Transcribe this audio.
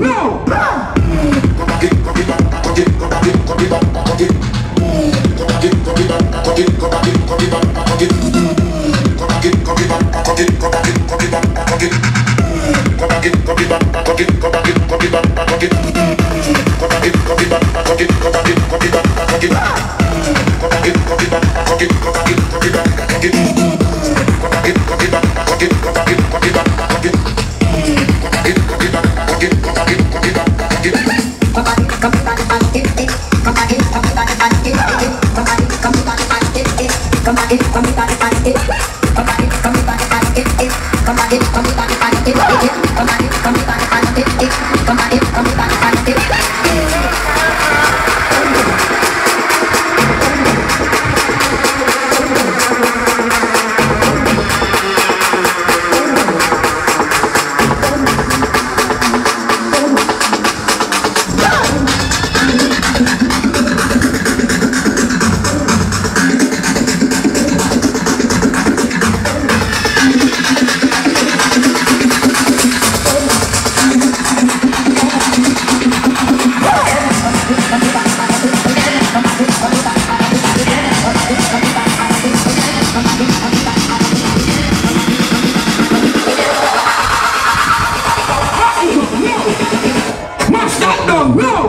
no, pani pani pani pani pani pani wrong, wrong.